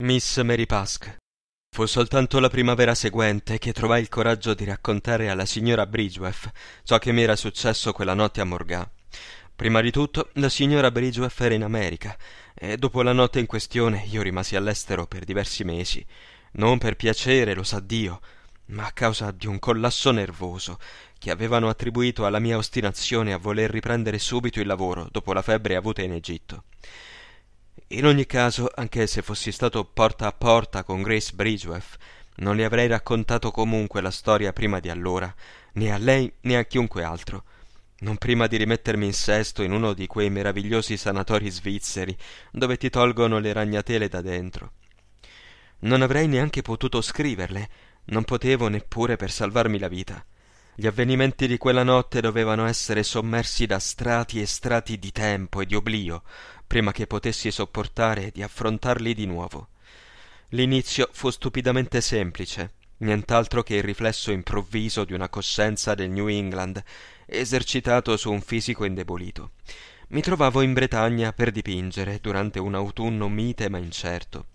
Miss Mary Pask. Fu soltanto la primavera seguente che trovai il coraggio di raccontare alla signora Bridgeworth ciò che mi era successo quella notte a Morgan. Prima di tutto, la signora Bridgeworth era in America e dopo la notte in questione io rimasi all'estero per diversi mesi. Non per piacere, lo sa Dio, ma a causa di un collasso nervoso che avevano attribuito alla mia ostinazione a voler riprendere subito il lavoro dopo la febbre avuta in Egitto. In ogni caso, anche se fossi stato porta a porta con Grace Bridgeworth, non le avrei raccontato comunque la storia prima di allora, né a lei né a chiunque altro, non prima di rimettermi in sesto in uno di quei meravigliosi sanatori svizzeri dove ti tolgono le ragnatele da dentro. Non avrei neanche potuto scriverle, non potevo neppure per salvarmi la vita. Gli avvenimenti di quella notte dovevano essere sommersi da strati e strati di tempo e di oblio, prima che potessi sopportare di affrontarli di nuovo. L'inizio fu stupidamente semplice, nient'altro che il riflesso improvviso di una coscienza del New England, esercitato su un fisico indebolito. Mi trovavo in Bretagna per dipingere durante un autunno mite ma incerto.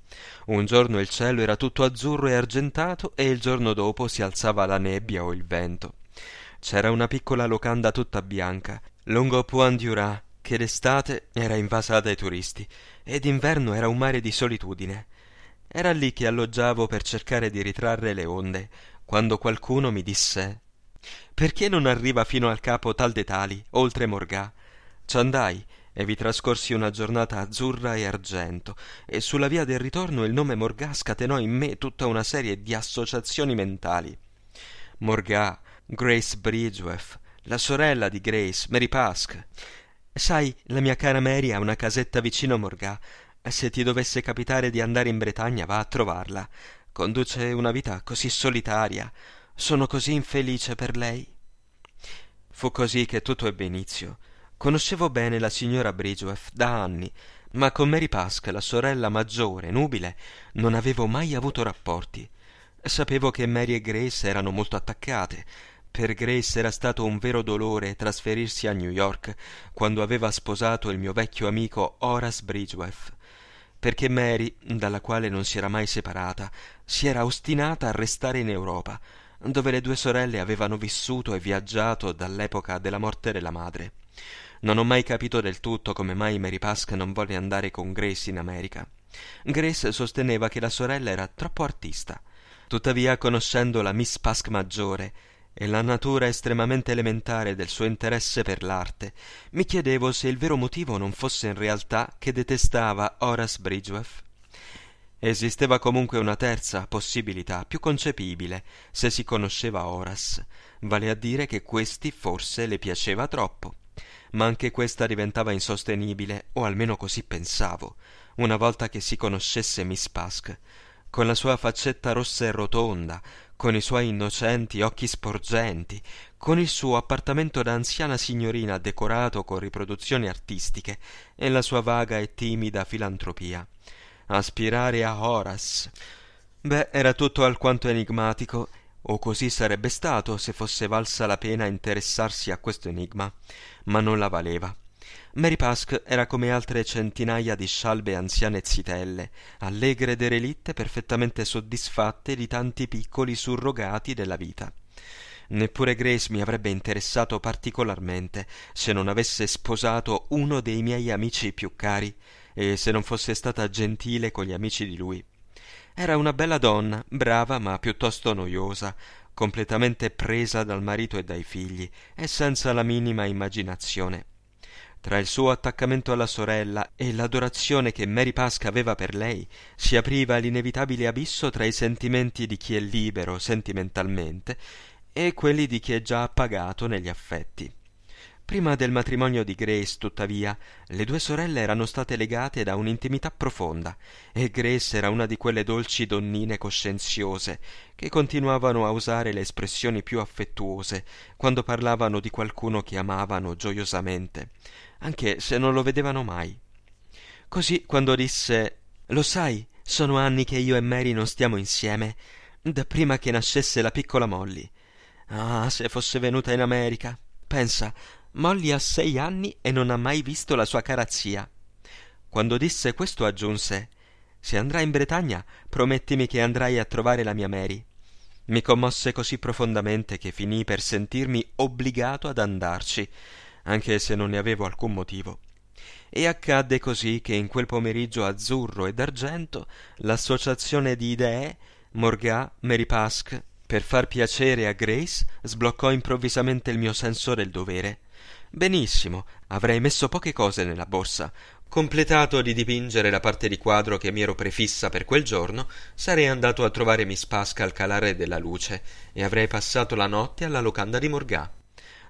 Un giorno il cielo era tutto azzurro e argentato e il giorno dopo si alzava la nebbia o il vento. C'era una piccola locanda tutta bianca, lungo Point du Rat, che d'estate era invasa dai turisti e d'inverno era un mare di solitudine. Era lì che alloggiavo per cercare di ritrarre le onde, quando qualcuno mi disse Perché non arriva fino al capo tal de tali, oltre Morgà? Ci andai e vi trascorsi una giornata azzurra e argento, e sulla via del ritorno il nome Morgà scatenò in me tutta una serie di associazioni mentali. Morgà, Grace Bridgeworth, la sorella di Grace, Mary Pask, Sai, la mia cara Mary ha una casetta vicino Morgà. Se ti dovesse capitare di andare in Bretagna, va a trovarla. Conduce una vita così solitaria. Sono così infelice per lei. Fu così che tutto ebbe inizio. Conoscevo bene la signora Bridgeworth da anni, ma con Mary Pask, la sorella maggiore, nubile, non avevo mai avuto rapporti. Sapevo che Mary e Grace erano molto attaccate, per Grace era stato un vero dolore trasferirsi a New York quando aveva sposato il mio vecchio amico Horace Bridgeworth, perché Mary, dalla quale non si era mai separata, si era ostinata a restare in Europa, dove le due sorelle avevano vissuto e viaggiato dall'epoca della morte della madre. Non ho mai capito del tutto come mai Mary Pask non volle andare con Grace in America. Grace sosteneva che la sorella era troppo artista. Tuttavia, conoscendo la Miss Pask maggiore, e la natura estremamente elementare del suo interesse per l'arte, mi chiedevo se il vero motivo non fosse in realtà che detestava Horace Bridgeworth. Esisteva comunque una terza possibilità, più concepibile, se si conosceva Horace, vale a dire che questi forse le piaceva troppo. Ma anche questa diventava insostenibile, o almeno così pensavo, una volta che si conoscesse Miss Pask, con la sua faccetta rossa e rotonda, con i suoi innocenti occhi sporgenti, con il suo appartamento da anziana signorina decorato con riproduzioni artistiche e la sua vaga e timida filantropia. Aspirare a Horace. Beh, era tutto alquanto enigmatico, o così sarebbe stato se fosse valsa la pena interessarsi a questo enigma, ma non la valeva. Mary Pask era come altre centinaia di scialbe anziane zitelle, allegre derelitte, perfettamente soddisfatte di tanti piccoli surrogati della vita. Neppure Grace mi avrebbe interessato particolarmente se non avesse sposato uno dei miei amici più cari e se non fosse stata gentile con gli amici di lui. Era una bella donna, brava ma piuttosto noiosa, completamente presa dal marito e dai figli e senza la minima immaginazione. Tra il suo attaccamento alla sorella e l'adorazione che Mary Pasca aveva per lei, si apriva l'inevitabile abisso tra i sentimenti di chi è libero sentimentalmente e quelli di chi è già appagato negli affetti. Prima del matrimonio di Grace, tuttavia, le due sorelle erano state legate da un'intimità profonda e Grace era una di quelle dolci donnine coscienziose che continuavano a usare le espressioni più affettuose quando parlavano di qualcuno che amavano gioiosamente, anche se non lo vedevano mai. Così quando disse Lo sai, sono anni che io e Mary non stiamo insieme, da prima che nascesse la piccola Molly. Ah, se fosse venuta in America. Pensa, Molly ha sei anni e non ha mai visto la sua cara zia. Quando disse questo aggiunse Se andrai in Bretagna, promettimi che andrai a trovare la mia Mary. Mi commosse così profondamente che finii per sentirmi obbligato ad andarci, anche se non ne avevo alcun motivo. E accadde così che in quel pomeriggio azzurro e d'argento l'associazione di idee, Morgà, Mary Pask, per far piacere a Grace, sbloccò improvvisamente il mio senso del dovere. Benissimo, avrei messo poche cose nella borsa. Completato di dipingere la parte di quadro che mi ero prefissa per quel giorno, sarei andato a trovare Miss Pasca al calare della luce e avrei passato la notte alla locanda di Morgà.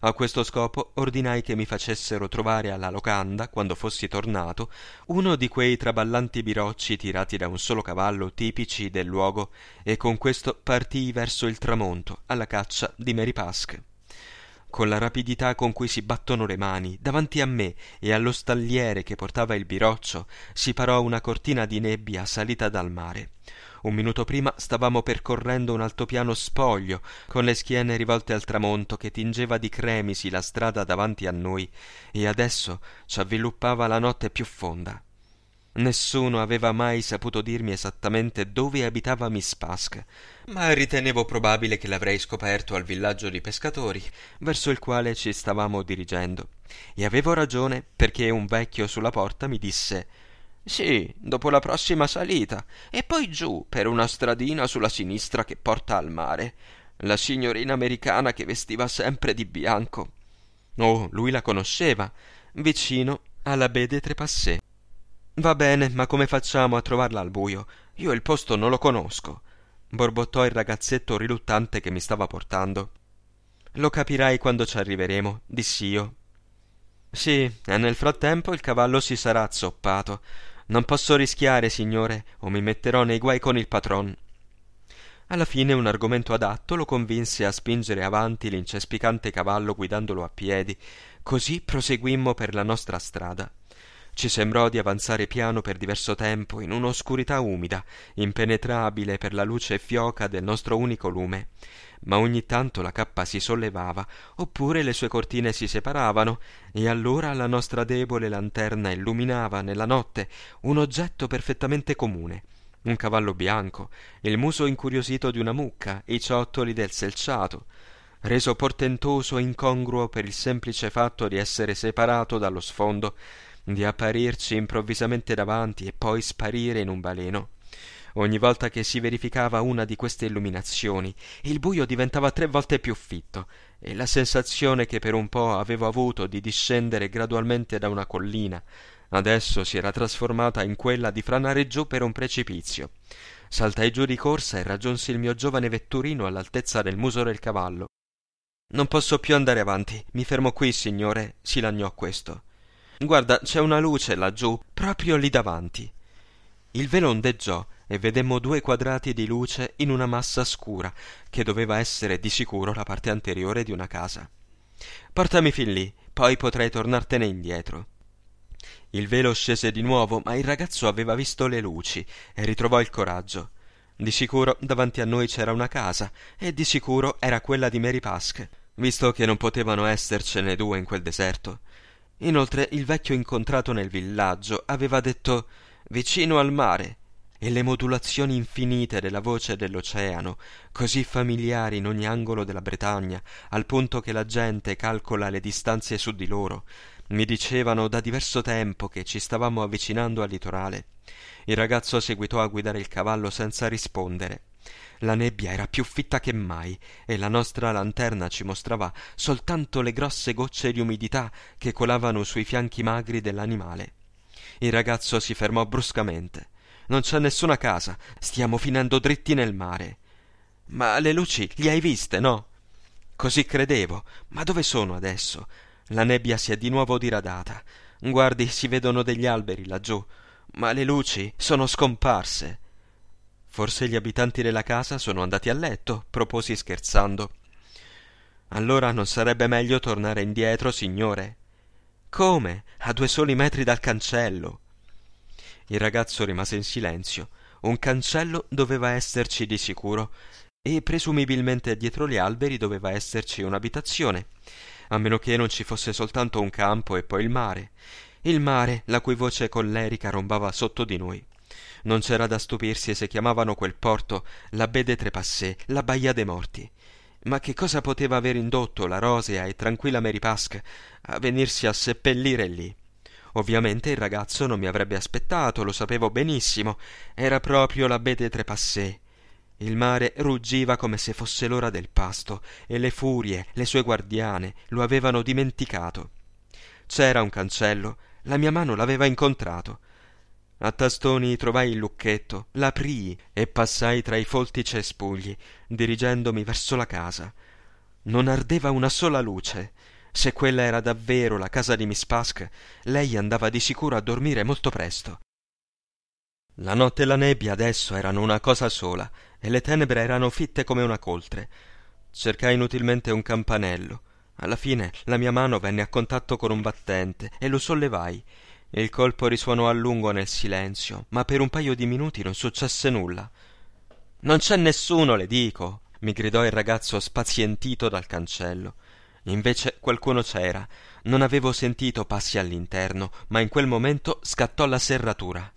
A questo scopo ordinai che mi facessero trovare alla locanda, quando fossi tornato, uno di quei traballanti birocci tirati da un solo cavallo tipici del luogo, e con questo partii verso il tramonto, alla caccia di Mary Pask con la rapidità con cui si battono le mani davanti a me e allo stalliere che portava il biroccio si parò una cortina di nebbia salita dal mare. Un minuto prima stavamo percorrendo un altopiano spoglio con le schiene rivolte al tramonto che tingeva di cremisi la strada davanti a noi e adesso ci avviluppava la notte più fonda Nessuno aveva mai saputo dirmi esattamente dove abitava Miss Pask, ma ritenevo probabile che l'avrei scoperto al villaggio di pescatori, verso il quale ci stavamo dirigendo. E avevo ragione, perché un vecchio sulla porta mi disse Sì, dopo la prossima salita, e poi giù per una stradina sulla sinistra che porta al mare. La signorina americana che vestiva sempre di bianco. Oh, lui la conosceva, vicino alla baie de Trepassé. Va bene, ma come facciamo a trovarla al buio? Io il posto non lo conosco, borbottò il ragazzetto riluttante che mi stava portando. Lo capirai quando ci arriveremo, dissi io. Sì, e nel frattempo il cavallo si sarà azzoppato. Non posso rischiare, signore, o mi metterò nei guai con il patron. Alla fine un argomento adatto lo convinse a spingere avanti l'incespicante cavallo guidandolo a piedi. Così proseguimmo per la nostra strada. Ci sembrò di avanzare piano per diverso tempo in un'oscurità umida, impenetrabile per la luce fioca del nostro unico lume. Ma ogni tanto la cappa si sollevava, oppure le sue cortine si separavano, e allora la nostra debole lanterna illuminava nella notte un oggetto perfettamente comune un cavallo bianco, il muso incuriosito di una mucca, i ciottoli del selciato, reso portentoso e incongruo per il semplice fatto di essere separato dallo sfondo di apparirci improvvisamente davanti e poi sparire in un baleno. Ogni volta che si verificava una di queste illuminazioni, il buio diventava tre volte più fitto, e la sensazione che per un po' avevo avuto di discendere gradualmente da una collina, adesso si era trasformata in quella di franare giù per un precipizio. Saltai giù di corsa e raggiunsi il mio giovane vetturino all'altezza del muso del cavallo. Non posso più andare avanti, mi fermo qui, signore, si lagnò questo. Guarda, c'è una luce laggiù, proprio lì davanti. Il velo ondeggiò e vedemmo due quadrati di luce in una massa scura, che doveva essere di sicuro la parte anteriore di una casa. Portami fin lì, poi potrai tornartene indietro. Il velo scese di nuovo, ma il ragazzo aveva visto le luci e ritrovò il coraggio. Di sicuro davanti a noi c'era una casa, e di sicuro era quella di Mary Pask, visto che non potevano essercene due in quel deserto. Inoltre il vecchio incontrato nel villaggio aveva detto vicino al mare e le modulazioni infinite della voce dell'oceano, così familiari in ogni angolo della Bretagna, al punto che la gente calcola le distanze su di loro, mi dicevano da diverso tempo che ci stavamo avvicinando al litorale. Il ragazzo seguitò a guidare il cavallo senza rispondere. La nebbia era più fitta che mai e la nostra lanterna ci mostrava soltanto le grosse gocce di umidità che colavano sui fianchi magri dell'animale. Il ragazzo si fermò bruscamente. Non c'è nessuna casa, stiamo finendo dritti nel mare. Ma le luci le hai viste, no? Così credevo, ma dove sono adesso? La nebbia si è di nuovo diradata. Guardi, si vedono degli alberi laggiù, ma le luci sono scomparse. Forse gli abitanti della casa sono andati a letto, proposi scherzando. Allora non sarebbe meglio tornare indietro, signore? Come? A due soli metri dal cancello. Il ragazzo rimase in silenzio. Un cancello doveva esserci di sicuro, e presumibilmente dietro gli alberi doveva esserci un'abitazione, a meno che non ci fosse soltanto un campo e poi il mare. Il mare, la cui voce collerica rombava sotto di noi. Non c'era da stupirsi se chiamavano quel porto la baie de Trepassé, la baia dei morti. Ma che cosa poteva aver indotto la rosea e tranquilla Mary Pask a venirsi a seppellire lì? Ovviamente il ragazzo non mi avrebbe aspettato, lo sapevo benissimo. Era proprio la baie de Trepassé. Il mare ruggiva come se fosse l'ora del pasto e le furie, le sue guardiane, lo avevano dimenticato. C'era un cancello, la mia mano l'aveva incontrato. A tastoni trovai il lucchetto, l'aprii e passai tra i folti cespugli, dirigendomi verso la casa. Non ardeva una sola luce. Se quella era davvero la casa di Miss Pask, lei andava di sicuro a dormire molto presto. La notte e la nebbia adesso erano una cosa sola, e le tenebre erano fitte come una coltre. Cercai inutilmente un campanello. Alla fine la mia mano venne a contatto con un battente e lo sollevai. Il colpo risuonò a lungo nel silenzio, ma per un paio di minuti non successe nulla. Non c'è nessuno, le dico, mi gridò il ragazzo spazientito dal cancello. Invece qualcuno c'era. Non avevo sentito passi all'interno, ma in quel momento scattò la serratura.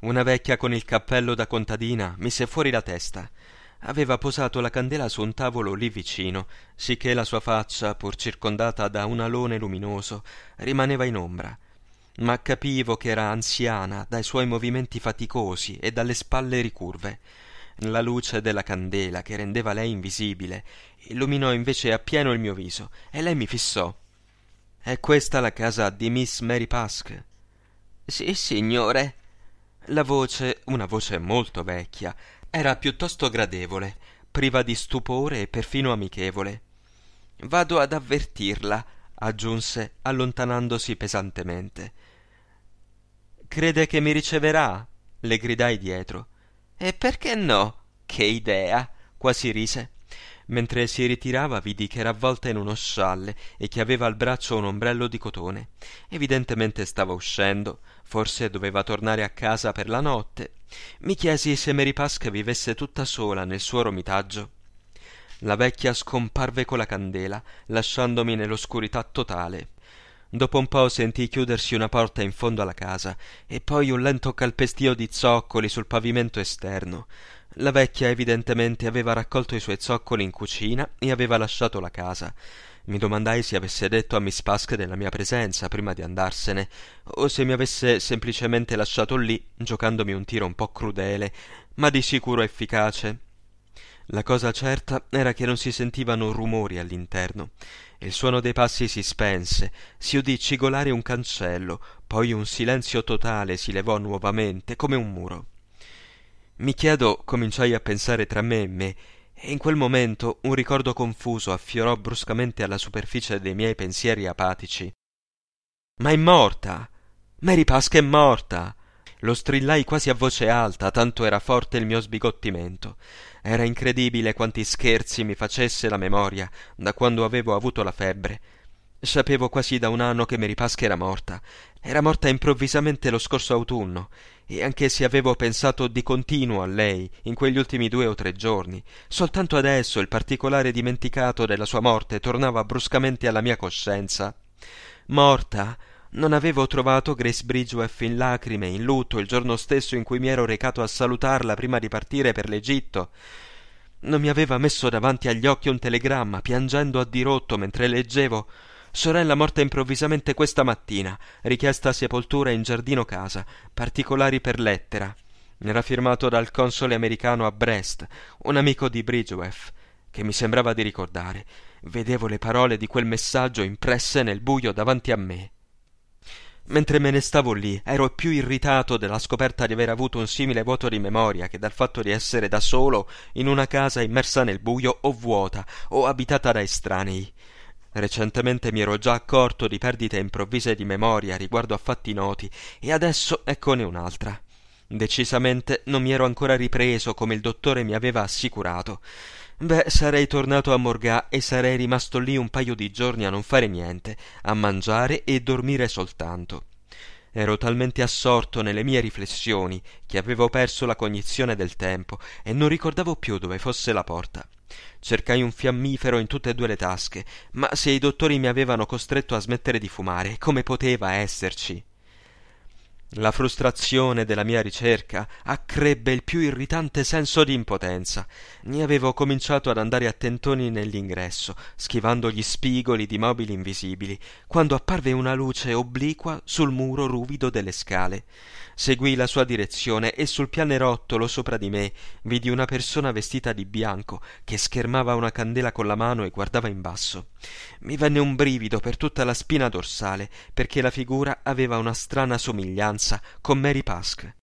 Una vecchia con il cappello da contadina mise fuori la testa. Aveva posato la candela su un tavolo lì vicino, sicché la sua faccia, pur circondata da un alone luminoso, rimaneva in ombra. Ma capivo che era anziana dai suoi movimenti faticosi e dalle spalle ricurve. La luce della candela, che rendeva lei invisibile, illuminò invece appieno il mio viso, e lei mi fissò. È questa la casa di Miss Mary Pask? Sì, signore. La voce, una voce molto vecchia, era piuttosto gradevole, priva di stupore e perfino amichevole. Vado ad avvertirla, aggiunse, allontanandosi pesantemente. Crede che mi riceverà? le gridai dietro. E perché no? Che idea! quasi rise. Mentre si ritirava vidi che era avvolta in uno scialle e che aveva al braccio un ombrello di cotone. Evidentemente stava uscendo, forse doveva tornare a casa per la notte. Mi chiesi se Mary Pasca vivesse tutta sola nel suo romitaggio. La vecchia scomparve con la candela, lasciandomi nell'oscurità totale. Dopo un po' sentii chiudersi una porta in fondo alla casa e poi un lento calpestio di zoccoli sul pavimento esterno. La vecchia evidentemente aveva raccolto i suoi zoccoli in cucina e aveva lasciato la casa. Mi domandai se avesse detto a Miss Pasque della mia presenza prima di andarsene, o se mi avesse semplicemente lasciato lì, giocandomi un tiro un po' crudele, ma di sicuro efficace. La cosa certa era che non si sentivano rumori all'interno. Il suono dei passi si spense, si udì cigolare un cancello, poi un silenzio totale si levò nuovamente come un muro. Mi chiedo, cominciai a pensare tra me e me, e in quel momento un ricordo confuso affiorò bruscamente alla superficie dei miei pensieri apatici. Ma è morta! Mary Pasca è morta! Lo strillai quasi a voce alta, tanto era forte il mio sbigottimento. Era incredibile quanti scherzi mi facesse la memoria da quando avevo avuto la febbre. Sapevo quasi da un anno che Mary Pasca era morta. Era morta improvvisamente lo scorso autunno, e anche se avevo pensato di continuo a lei in quegli ultimi due o tre giorni, soltanto adesso il particolare dimenticato della sua morte tornava bruscamente alla mia coscienza. Morta! Non avevo trovato Grace Bridgewaff in lacrime, in lutto, il giorno stesso in cui mi ero recato a salutarla prima di partire per l'Egitto. Non mi aveva messo davanti agli occhi un telegramma, piangendo a dirotto mentre leggevo Sorella morta improvvisamente questa mattina, richiesta sepoltura in giardino casa, particolari per lettera. Era firmato dal console americano a Brest, un amico di Bridgewaff, che mi sembrava di ricordare. Vedevo le parole di quel messaggio impresse nel buio davanti a me. Mentre me ne stavo lì, ero più irritato dalla scoperta di aver avuto un simile vuoto di memoria che dal fatto di essere da solo in una casa immersa nel buio o vuota o abitata da estranei. Recentemente mi ero già accorto di perdite improvvise di memoria riguardo a fatti noti e adesso eccone un'altra. Decisamente non mi ero ancora ripreso come il dottore mi aveva assicurato. Beh, sarei tornato a Morgà e sarei rimasto lì un paio di giorni a non fare niente, a mangiare e dormire soltanto. Ero talmente assorto nelle mie riflessioni che avevo perso la cognizione del tempo e non ricordavo più dove fosse la porta. Cercai un fiammifero in tutte e due le tasche, ma se i dottori mi avevano costretto a smettere di fumare, come poteva esserci? La frustrazione della mia ricerca accrebbe il più irritante senso di impotenza. Ne avevo cominciato ad andare a tentoni nell'ingresso, schivando gli spigoli di mobili invisibili, quando apparve una luce obliqua sul muro ruvido delle scale. Seguii la sua direzione e sul pianerottolo sopra di me vidi una persona vestita di bianco che schermava una candela con la mano e guardava in basso. Mi venne un brivido per tutta la spina dorsale, perché la figura aveva una strana somiglianza con Mary Pask.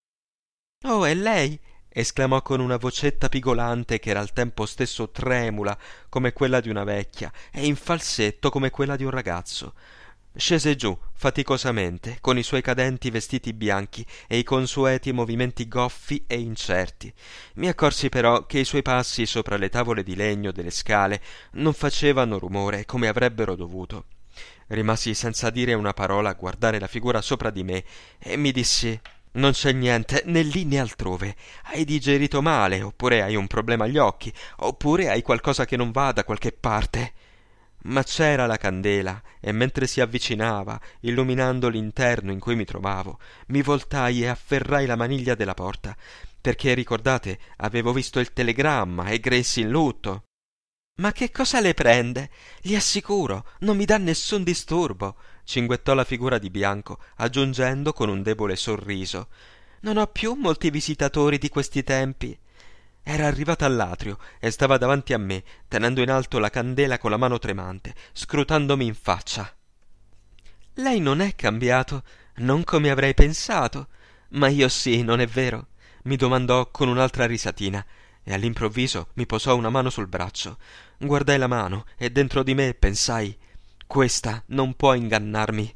Oh, è lei? esclamò con una vocetta pigolante che era al tempo stesso tremula come quella di una vecchia e in falsetto come quella di un ragazzo. Scese giù faticosamente, con i suoi cadenti vestiti bianchi e i consueti movimenti goffi e incerti. Mi accorsi però che i suoi passi sopra le tavole di legno delle scale non facevano rumore come avrebbero dovuto. Rimasi senza dire una parola a guardare la figura sopra di me e mi dissi non c'è niente né lì né altrove. Hai digerito male, oppure hai un problema agli occhi, oppure hai qualcosa che non va da qualche parte ma c'era la candela e mentre si avvicinava illuminando l'interno in cui mi trovavo mi voltai e afferrai la maniglia della porta perché ricordate avevo visto il telegramma e Grace in lutto. Ma che cosa le prende? Gli assicuro non mi dà nessun disturbo cinguettò la figura di bianco aggiungendo con un debole sorriso. Non ho più molti visitatori di questi tempi era arrivata all'atrio e stava davanti a me, tenendo in alto la candela con la mano tremante, scrutandomi in faccia. Lei non è cambiato, non come avrei pensato. Ma io sì, non è vero? mi domandò con un'altra risatina, e all'improvviso mi posò una mano sul braccio. Guardai la mano e dentro di me pensai questa non può ingannarmi.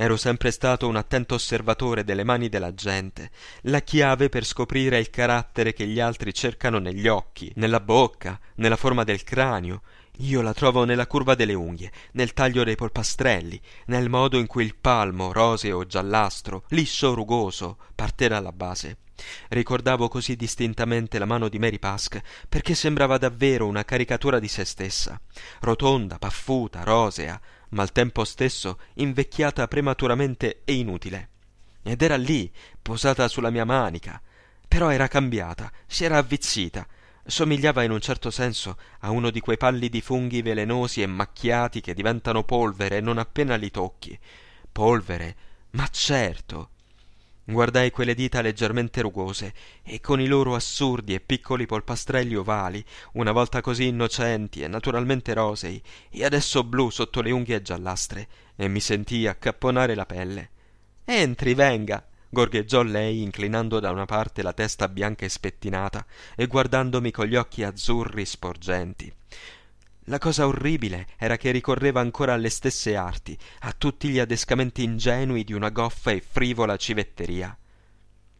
Ero sempre stato un attento osservatore delle mani della gente, la chiave per scoprire il carattere che gli altri cercano negli occhi, nella bocca, nella forma del cranio. Io la trovo nella curva delle unghie, nel taglio dei polpastrelli, nel modo in cui il palmo, roseo o giallastro, liscio o rugoso, parte dalla base. Ricordavo così distintamente la mano di Mary Pask perché sembrava davvero una caricatura di se stessa, rotonda, paffuta, rosea, ma al tempo stesso invecchiata prematuramente e inutile. Ed era lì, posata sulla mia manica. Però era cambiata, si era avvizzita. Somigliava in un certo senso a uno di quei pallidi funghi velenosi e macchiati che diventano polvere non appena li tocchi. Polvere, ma certo, Guardai quelle dita leggermente rugose e con i loro assurdi e piccoli polpastrelli ovali, una volta così innocenti e naturalmente rosei, e adesso blu sotto le unghie giallastre, e mi sentii accapponare la pelle. Entri, venga, gorgheggiò lei inclinando da una parte la testa bianca e spettinata e guardandomi con gli occhi azzurri sporgenti. La cosa orribile era che ricorreva ancora alle stesse arti, a tutti gli adescamenti ingenui di una goffa e frivola civetteria.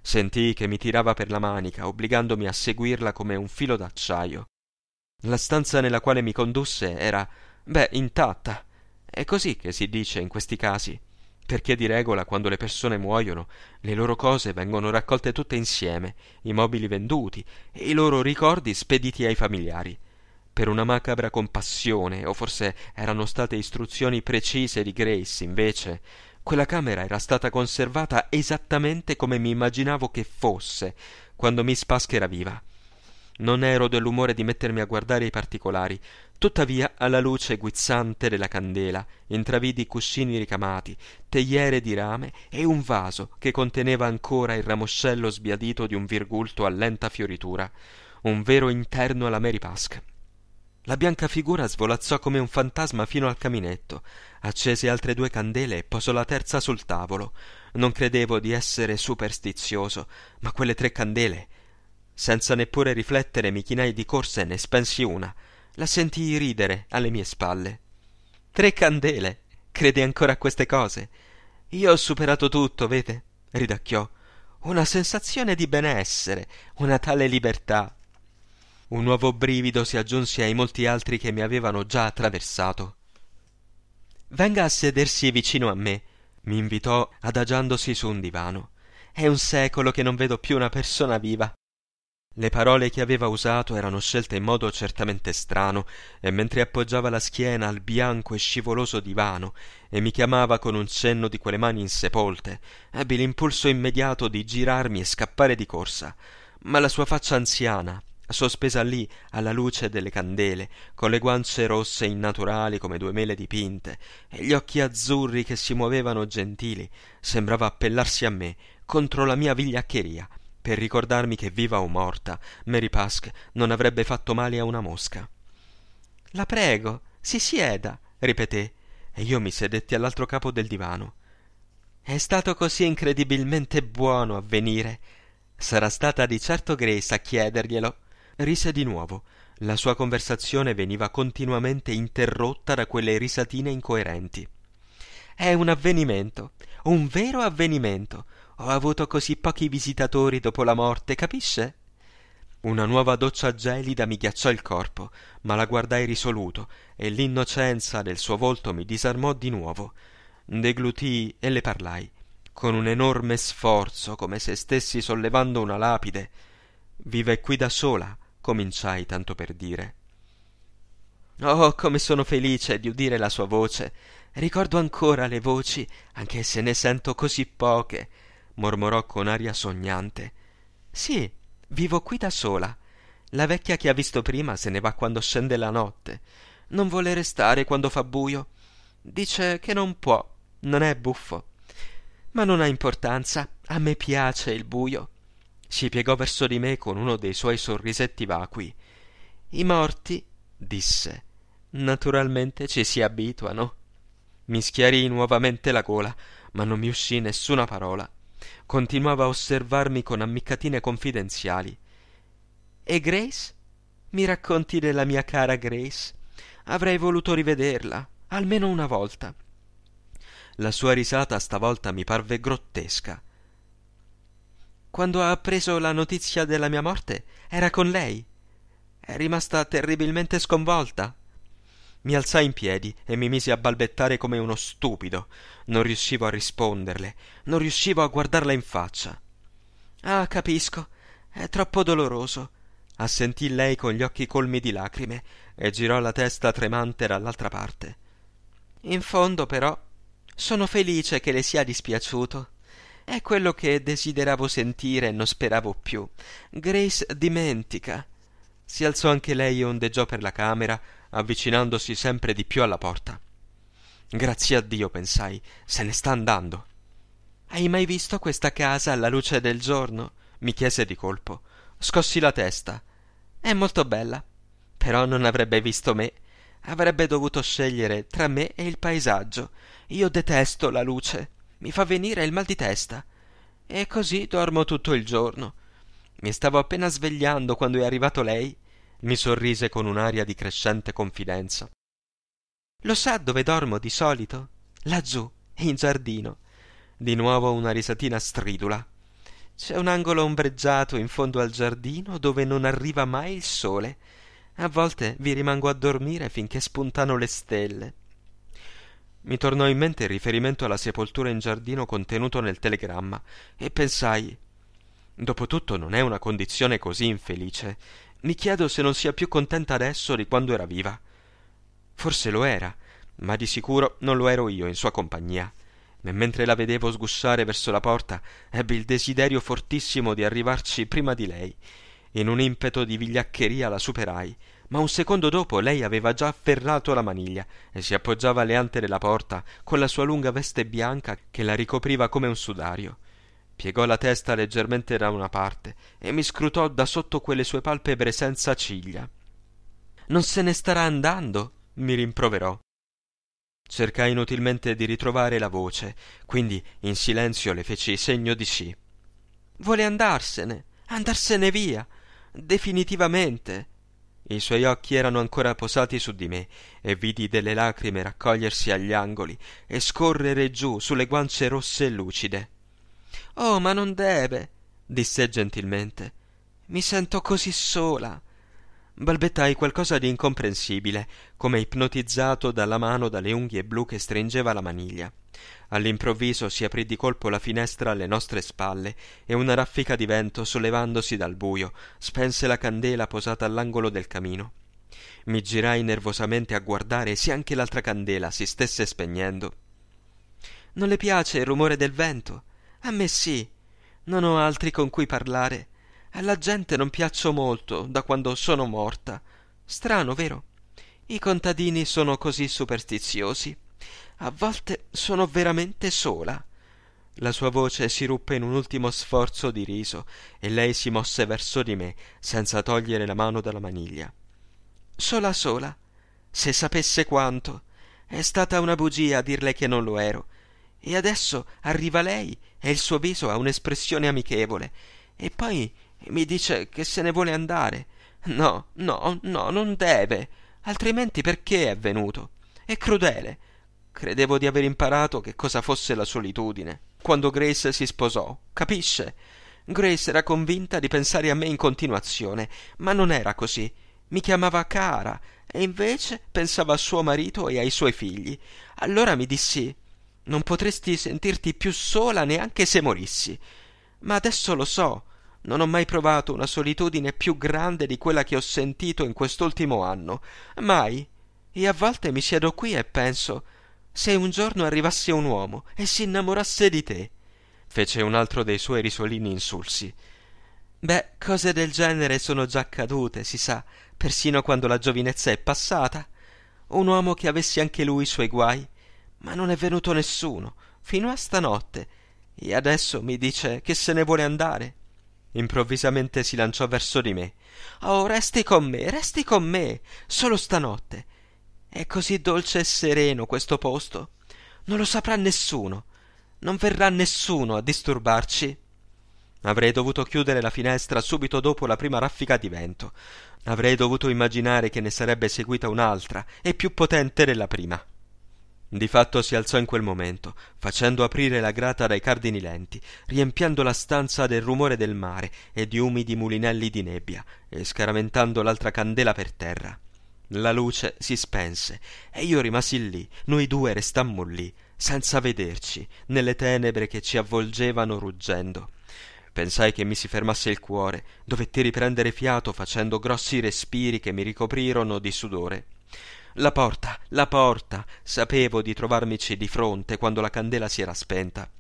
Sentii che mi tirava per la manica, obbligandomi a seguirla come un filo d'acciaio. La stanza nella quale mi condusse era, beh, intatta. È così che si dice in questi casi, perché di regola quando le persone muoiono, le loro cose vengono raccolte tutte insieme, i mobili venduti e i loro ricordi spediti ai familiari per una macabra compassione, o forse erano state istruzioni precise di Grace, invece, quella camera era stata conservata esattamente come mi immaginavo che fosse quando Miss Pasche era viva. Non ero dell'umore di mettermi a guardare i particolari, tuttavia alla luce guizzante della candela intravidi cuscini ricamati, teiere di rame e un vaso che conteneva ancora il ramoscello sbiadito di un virgulto a lenta fioritura, un vero interno alla Mary Pask. La bianca figura svolazzò come un fantasma fino al caminetto, accese altre due candele e posò la terza sul tavolo. Non credevo di essere superstizioso, ma quelle tre candele. Senza neppure riflettere mi chinai di corsa e ne spensi una. La sentii ridere alle mie spalle. Tre candele! Credi ancora a queste cose? Io ho superato tutto, vede? ridacchiò. Una sensazione di benessere, una tale libertà. Un nuovo brivido si aggiunse ai molti altri che mi avevano già attraversato. Venga a sedersi vicino a me, mi invitò adagiandosi su un divano. È un secolo che non vedo più una persona viva. Le parole che aveva usato erano scelte in modo certamente strano, e mentre appoggiava la schiena al bianco e scivoloso divano e mi chiamava con un cenno di quelle mani insepolte, ebbi l'impulso immediato di girarmi e scappare di corsa. Ma la sua faccia anziana, sospesa lì alla luce delle candele, con le guance rosse innaturali come due mele dipinte, e gli occhi azzurri che si muovevano gentili, sembrava appellarsi a me contro la mia vigliaccheria per ricordarmi che viva o morta Mary Pask non avrebbe fatto male a una mosca. La prego, si sieda, ripeté, e io mi sedetti all'altro capo del divano. È stato così incredibilmente buono a venire. Sarà stata di certo Grace a chiederglielo. Rise di nuovo. La sua conversazione veniva continuamente interrotta da quelle risatine incoerenti. È un avvenimento, un vero avvenimento. Ho avuto così pochi visitatori dopo la morte, capisce? Una nuova doccia gelida mi ghiacciò il corpo, ma la guardai risoluto e l'innocenza del suo volto mi disarmò di nuovo. Deglutii e le parlai, con un enorme sforzo, come se stessi sollevando una lapide. Vive qui da sola, cominciai tanto per dire. Oh, come sono felice di udire la sua voce. Ricordo ancora le voci, anche se ne sento così poche mormorò con aria sognante. Sì, vivo qui da sola. La vecchia che ha visto prima se ne va quando scende la notte. Non vuole restare quando fa buio. Dice che non può, non è buffo. Ma non ha importanza, a me piace il buio. Si piegò verso di me con uno dei suoi sorrisetti vacui. I morti, disse, naturalmente ci si abituano. Mi schiarì nuovamente la gola, ma non mi uscì nessuna parola continuava a osservarmi con ammiccatine confidenziali. E Grace? Mi racconti della mia cara Grace? Avrei voluto rivederla, almeno una volta. La sua risata stavolta mi parve grottesca. Quando ha appreso la notizia della mia morte, era con lei. È rimasta terribilmente sconvolta. Mi alzai in piedi e mi misi a balbettare come uno stupido. Non riuscivo a risponderle, non riuscivo a guardarla in faccia. Ah, capisco, è troppo doloroso. Assentì lei con gli occhi colmi di lacrime e girò la testa tremante dall'altra parte. In fondo, però, sono felice che le sia dispiaciuto. È quello che desideravo sentire e non speravo più. Grace dimentica. Si alzò anche lei e ondeggiò per la camera, avvicinandosi sempre di più alla porta. Grazie a Dio, pensai, se ne sta andando. Hai mai visto questa casa alla luce del giorno? mi chiese di colpo. Scossi la testa. È molto bella. Però non avrebbe visto me. Avrebbe dovuto scegliere tra me e il paesaggio. Io detesto la luce. Mi fa venire il mal di testa. E così dormo tutto il giorno. Mi stavo appena svegliando quando è arrivato lei mi sorrise con un'aria di crescente confidenza. Lo sa dove dormo di solito? Laggiù, in giardino. Di nuovo una risatina stridula. C'è un angolo ombreggiato in fondo al giardino dove non arriva mai il sole. A volte vi rimango a dormire finché spuntano le stelle. Mi tornò in mente il riferimento alla sepoltura in giardino contenuto nel telegramma e pensai Dopotutto non è una condizione così infelice mi chiedo se non sia più contenta adesso di quando era viva. Forse lo era, ma di sicuro non lo ero io in sua compagnia. E mentre la vedevo sgusciare verso la porta, ebbi il desiderio fortissimo di arrivarci prima di lei. In un impeto di vigliaccheria la superai, ma un secondo dopo lei aveva già afferrato la maniglia e si appoggiava alle ante della porta con la sua lunga veste bianca che la ricopriva come un sudario piegò la testa leggermente da una parte e mi scrutò da sotto quelle sue palpebre senza ciglia. Non se ne starà andando? mi rimproverò. Cercai inutilmente di ritrovare la voce, quindi in silenzio le feci segno di sì. Vuole andarsene, andarsene via, definitivamente. I suoi occhi erano ancora posati su di me e vidi delle lacrime raccogliersi agli angoli e scorrere giù sulle guance rosse e lucide. Oh, ma non deve, disse gentilmente. Mi sento così sola. Balbettai qualcosa di incomprensibile, come ipnotizzato dalla mano dalle unghie blu che stringeva la maniglia. All'improvviso si aprì di colpo la finestra alle nostre spalle e una raffica di vento sollevandosi dal bujo spense la candela posata all'angolo del camino. Mi girai nervosamente a guardare se anche l'altra candela si stesse spegnendo. Non le piace il rumore del vento? A me sì. Non ho altri con cui parlare. Alla gente non piaccio molto da quando sono morta. Strano vero? I contadini sono così superstiziosi a volte sono veramente sola. La sua voce si ruppe in un ultimo sforzo di riso e lei si mosse verso di me senza togliere la mano dalla maniglia. Sola sola. Se sapesse quanto. È stata una bugia dirle che non lo ero. E adesso arriva lei e il suo viso ha un'espressione amichevole. E poi mi dice che se ne vuole andare. No no no non deve. Altrimenti perché è venuto? È crudele credevo di aver imparato che cosa fosse la solitudine. Quando grace si sposò capisce? Grace era convinta di pensare a me in continuazione ma non era così. Mi chiamava cara e invece pensava a suo marito e ai suoi figli. Allora mi dissi non potresti sentirti più sola neanche se morissi. Ma adesso lo so. Non ho mai provato una solitudine più grande di quella che ho sentito in quest'ultimo anno. Mai. E a volte mi siedo qui e penso se un giorno arrivasse un uomo e si innamorasse di te. Fece un altro dei suoi risolini insulsi. Beh cose del genere sono già accadute si sa persino quando la giovinezza è passata. Un uomo che avesse anche lui i suoi guai ma non è venuto nessuno fino a stanotte. E adesso mi dice che se ne vuole andare. Improvvisamente si lanciò verso di me. Oh resti con me resti con me solo stanotte è così dolce e sereno questo posto. Non lo saprà nessuno. Non verrà nessuno a disturbarci. Avrei dovuto chiudere la finestra subito dopo la prima raffica di vento. Avrei dovuto immaginare che ne sarebbe seguita un'altra e più potente della prima. Di fatto si alzò in quel momento facendo aprire la grata dai cardini lenti riempiendo la stanza del rumore del mare e di umidi mulinelli di nebbia e scaraventando l'altra candela per terra la luce si spense e io rimasi lì noi due restammo lì senza vederci nelle tenebre che ci avvolgevano ruggendo. Pensai che mi si fermasse il cuore dovetti riprendere fiato facendo grossi respiri che mi ricoprirono di sudore la porta la porta. Sapevo di trovarmici di fronte quando la candela si era spenta.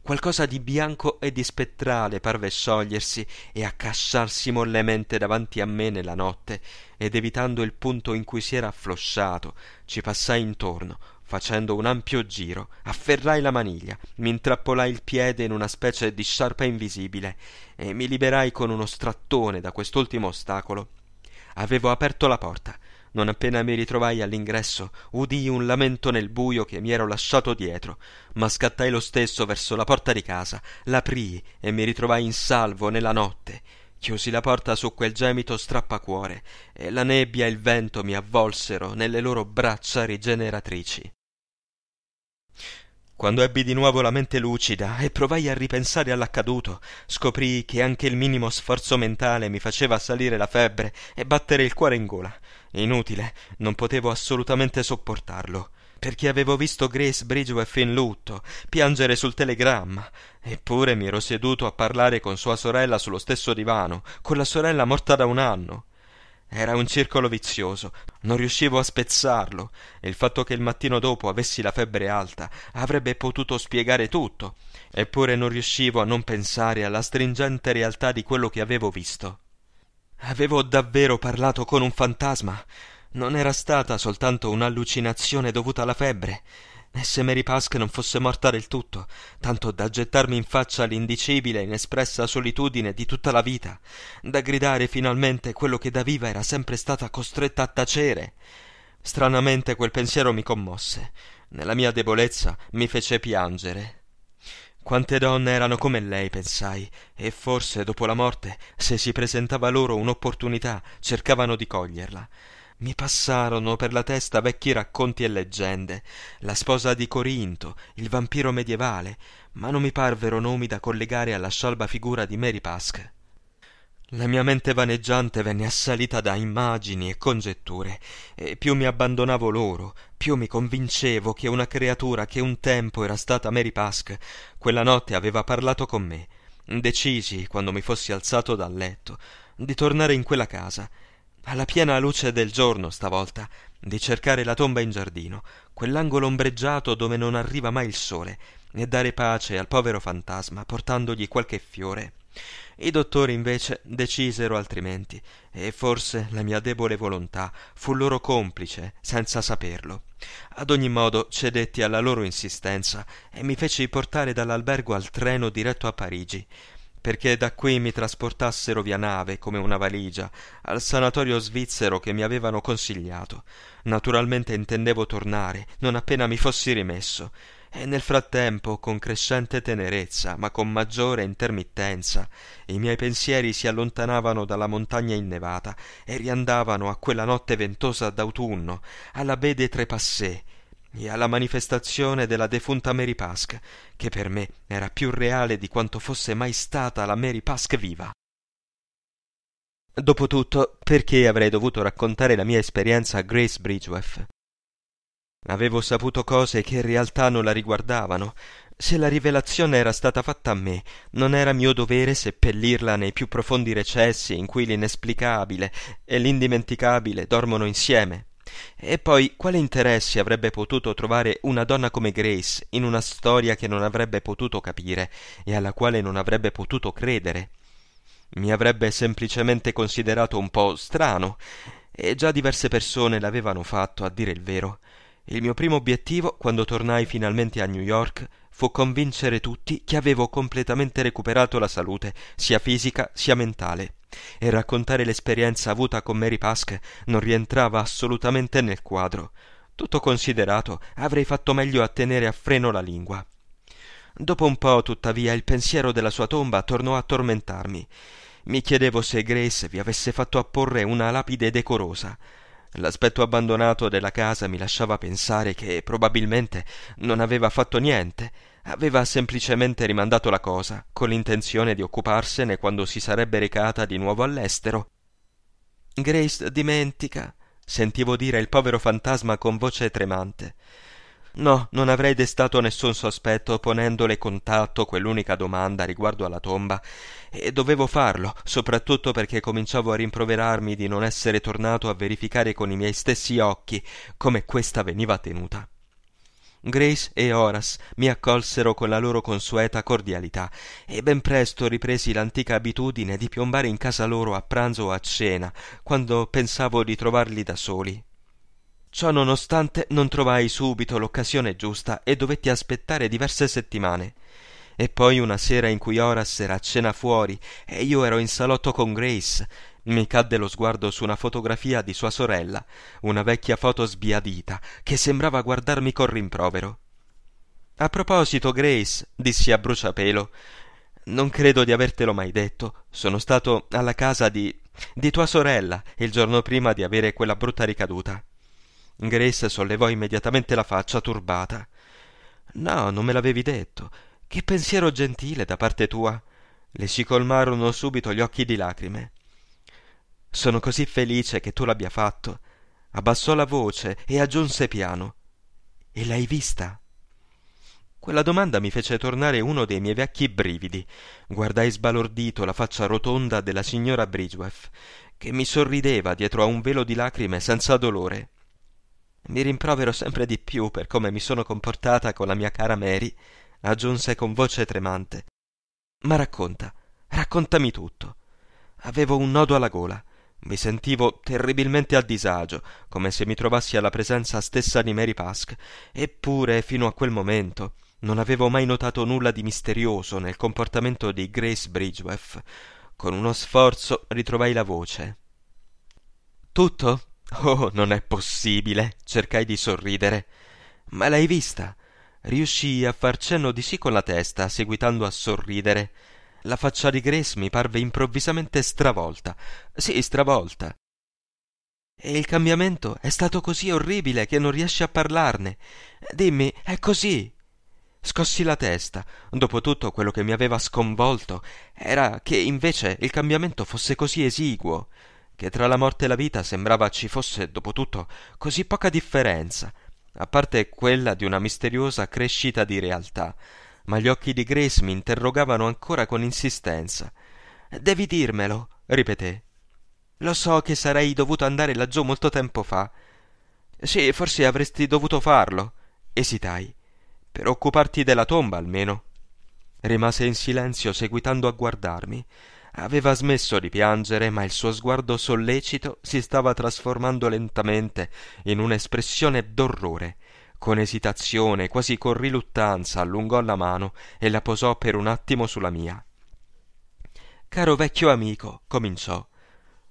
Qualcosa di bianco e di spettrale parve sciogliersi e accasciarsi mollemente davanti a me nella notte ed evitando il punto in cui si era afflosciato ci passai intorno facendo un ampio giro afferrai la maniglia m'intrappolai il piede in una specie di sciarpa invisibile e mi liberai con uno strattone da quest'ultimo ostacolo. Avevo aperto la porta non appena mi ritrovai all'ingresso udii un lamento nel bujo che mi ero lasciato dietro ma scattai lo stesso verso la porta di casa l'aprii e mi ritrovai in salvo nella notte. Chiusi la porta su quel gemito strappacuore e la nebbia e il vento mi avvolsero nelle loro braccia rigeneratrici quando ebbi di nuovo la mente lucida e provai a ripensare all'accaduto scoprii che anche il minimo sforzo mentale mi faceva salire la febbre e battere il cuore in gola. Inutile non potevo assolutamente sopportarlo. Perché avevo visto grace bridgewaff in lutto piangere sul telegramma. Eppure mi ero seduto a parlare con sua sorella sullo stesso divano con la sorella morta da un anno era un circolo vizioso. Non riuscivo a spezzarlo. E il fatto che il mattino dopo avessi la febbre alta avrebbe potuto spiegare tutto. Eppure non riuscivo a non pensare alla stringente realtà di quello che avevo visto. Avevo davvero parlato con un fantasma? Non era stata soltanto un'allucinazione dovuta alla febbre e se mary Pask non fosse morta del tutto tanto da gettarmi in faccia l'indicibile e inespressa solitudine di tutta la vita da gridare finalmente quello che da viva era sempre stata costretta a tacere stranamente quel pensiero mi commosse. Nella mia debolezza mi fece piangere. Quante donne erano come lei pensai e forse dopo la morte se si presentava loro un'opportunità cercavano di coglierla mi passarono per la testa vecchi racconti e leggende. La sposa di corinto il vampiro medievale ma non mi parvero nomi da collegare alla scialba figura di mary Pask La mia mente vaneggiante venne assalita da immagini e congetture, e più mi abbandonavo loro, più mi convincevo che una creatura che un tempo era stata Mary Pask, quella notte aveva parlato con me. Decisi, quando mi fossi alzato dal letto, di tornare in quella casa, alla piena luce del giorno stavolta, di cercare la tomba in giardino, quell'angolo ombreggiato dove non arriva mai il sole, e dare pace al povero fantasma portandogli qualche fiore. I dottori invece decisero altrimenti, e forse la mia debole volontà fu loro complice, senza saperlo. Ad ogni modo cedetti alla loro insistenza e mi feci portare dall'albergo al treno diretto a Parigi, perché da qui mi trasportassero via nave come una valigia al sanatorio svizzero che mi avevano consigliato. Naturalmente intendevo tornare non appena mi fossi rimesso e nel frattempo con crescente tenerezza ma con maggiore intermittenza i miei pensieri si allontanavano dalla montagna innevata e riandavano a quella notte ventosa d'autunno alla baie des Trépassés e alla manifestazione della defunta Mary Pask che per me era più reale di quanto fosse mai stata la Mary Pask viva Dopotutto, perché avrei dovuto raccontare la mia esperienza a Grace Bridgewaff? Avevo saputo cose che in realtà non la riguardavano. Se la rivelazione era stata fatta a me, non era mio dovere seppellirla nei più profondi recessi in cui l'inesplicabile e l'indimenticabile dormono insieme. E poi quale interesse avrebbe potuto trovare una donna come Grace in una storia che non avrebbe potuto capire e alla quale non avrebbe potuto credere? Mi avrebbe semplicemente considerato un po' strano, e già diverse persone l'avevano fatto, a dire il vero. Il mio primo obiettivo, quando tornai finalmente a New York, fu convincere tutti che avevo completamente recuperato la salute, sia fisica sia mentale, e raccontare l'esperienza avuta con Mary Pask non rientrava assolutamente nel quadro. Tutto considerato, avrei fatto meglio a tenere a freno la lingua. Dopo un po', tuttavia, il pensiero della sua tomba tornò a tormentarmi. Mi chiedevo se Grace vi avesse fatto apporre una lapide decorosa. L'aspetto abbandonato della casa mi lasciava pensare che probabilmente non aveva fatto niente, aveva semplicemente rimandato la cosa, con l'intenzione di occuparsene quando si sarebbe recata di nuovo all'estero. Grace dimentica, sentivo dire il povero fantasma con voce tremante. No, non avrei destato nessun sospetto ponendole contatto quell'unica domanda riguardo alla tomba, e dovevo farlo, soprattutto perché cominciavo a rimproverarmi di non essere tornato a verificare con i miei stessi occhi come questa veniva tenuta. Grace e Horace mi accolsero con la loro consueta cordialità e ben presto ripresi l'antica abitudine di piombare in casa loro a pranzo o a cena, quando pensavo di trovarli da soli. Ciò nonostante non trovai subito l'occasione giusta e dovetti aspettare diverse settimane. E poi una sera in cui Horace era a cena fuori e io ero in salotto con Grace, mi cadde lo sguardo su una fotografia di sua sorella, una vecchia foto sbiadita, che sembrava guardarmi con rimprovero. A proposito, Grace, dissi a bruciapelo, non credo di avertelo mai detto. Sono stato alla casa di. di tua sorella il giorno prima di avere quella brutta ricaduta. Grace sollevò immediatamente la faccia turbata. No, non me l'avevi detto. Che pensiero gentile da parte tua. Le si colmarono subito gli occhi di lacrime. Sono così felice che tu l'abbia fatto. Abbassò la voce e aggiunse piano. E l'hai vista? Quella domanda mi fece tornare uno dei miei vecchi brividi. Guardai sbalordito la faccia rotonda della signora Bridgewaff, che mi sorrideva dietro a un velo di lacrime senza dolore. Mi rimprovero sempre di più per come mi sono comportata con la mia cara Mary, aggiunse con voce tremante. Ma racconta, raccontami tutto. Avevo un nodo alla gola. Mi sentivo terribilmente a disagio, come se mi trovassi alla presenza stessa di Mary Pask, eppure fino a quel momento non avevo mai notato nulla di misterioso nel comportamento di Grace Bridgewaff. Con uno sforzo ritrovai la voce. Tutto? Oh, non è possibile. cercai di sorridere. Ma l'hai vista? Riuscii a far cenno di sì con la testa, seguitando a sorridere. La faccia di Grace mi parve improvvisamente stravolta. Sì, stravolta. E il cambiamento è stato così orribile che non riesci a parlarne. Dimmi, è così. Scossi la testa. Dopo tutto quello che mi aveva sconvolto era che invece il cambiamento fosse così esiguo, che tra la morte e la vita sembrava ci fosse, dopo tutto, così poca differenza, a parte quella di una misteriosa crescita di realtà. Ma gli occhi di Grace mi interrogavano ancora con insistenza. Devi dirmelo, ripeté. Lo so che sarei dovuto andare laggiù molto tempo fa. Sì, forse avresti dovuto farlo. Esitai per occuparti della tomba almeno. Rimase in silenzio seguitando a guardarmi. Aveva smesso di piangere, ma il suo sguardo sollecito si stava trasformando lentamente in un'espressione d'orrore. Con esitazione, quasi con riluttanza, allungò la mano e la posò per un attimo sulla mia. Caro vecchio amico, cominciò.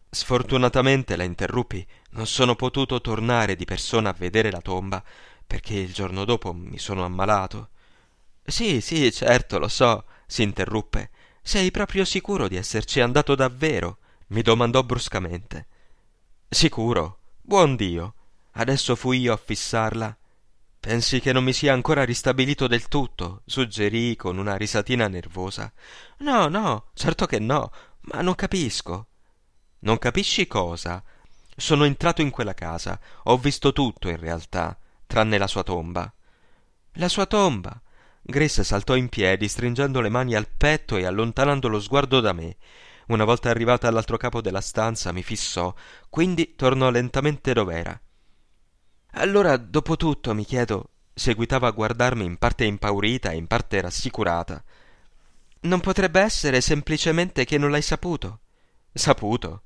Sfortunatamente la interruppi. Non sono potuto tornare di persona a vedere la tomba perché il giorno dopo mi sono ammalato. Sì, sì, certo, lo so, si interruppe. Sei proprio sicuro di esserci andato davvero? mi domandò bruscamente. Sicuro? Buon Dio. Adesso fui io a fissarla. Pensi che non mi sia ancora ristabilito del tutto? suggerì con una risatina nervosa. No, no, certo che no, ma non capisco. Non capisci cosa? Sono entrato in quella casa, ho visto tutto in realtà tranne la sua tomba. La sua tomba. Grace saltò in piedi, stringendo le mani al petto e allontanando lo sguardo da me. Una volta arrivata all'altro capo della stanza mi fissò, quindi tornò lentamente dov'era. Allora, dopo tutto, mi chiedo, seguitava a guardarmi in parte impaurita e in parte rassicurata. Non potrebbe essere semplicemente che non l'hai saputo. Saputo?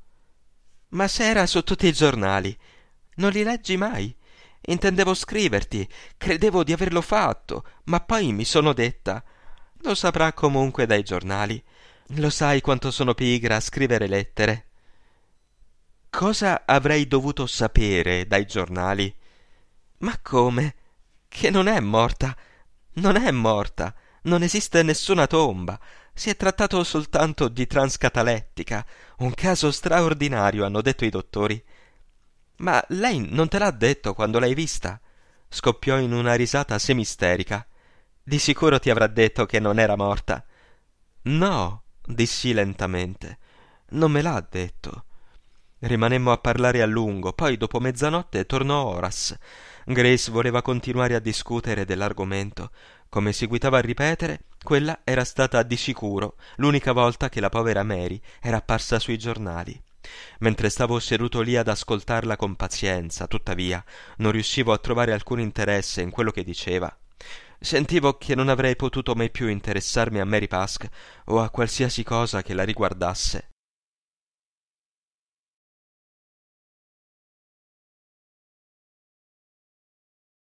Ma se era su tutti i giornali, non li leggi mai? Intendevo scriverti, credevo di averlo fatto, ma poi mi sono detta lo saprà comunque dai giornali. Lo sai quanto sono pigra a scrivere lettere. Cosa avrei dovuto sapere dai giornali? Ma come? Che non è morta. Non è morta. Non esiste nessuna tomba. Si è trattato soltanto di transcatalettica. Un caso straordinario, hanno detto i dottori. Ma lei non te l'ha detto quando l'hai vista? Scoppiò in una risata semisterica. Di sicuro ti avrà detto che non era morta. No, dissi lentamente. Non me l'ha detto. Rimanemmo a parlare a lungo, poi dopo mezzanotte tornò Horace. Grace voleva continuare a discutere dell'argomento. Come seguitava a ripetere, quella era stata di sicuro l'unica volta che la povera Mary era apparsa sui giornali. Mentre stavo seduto lì ad ascoltarla con pazienza, tuttavia, non riuscivo a trovare alcun interesse in quello che diceva. Sentivo che non avrei potuto mai più interessarmi a Mary Pask o a qualsiasi cosa che la riguardasse.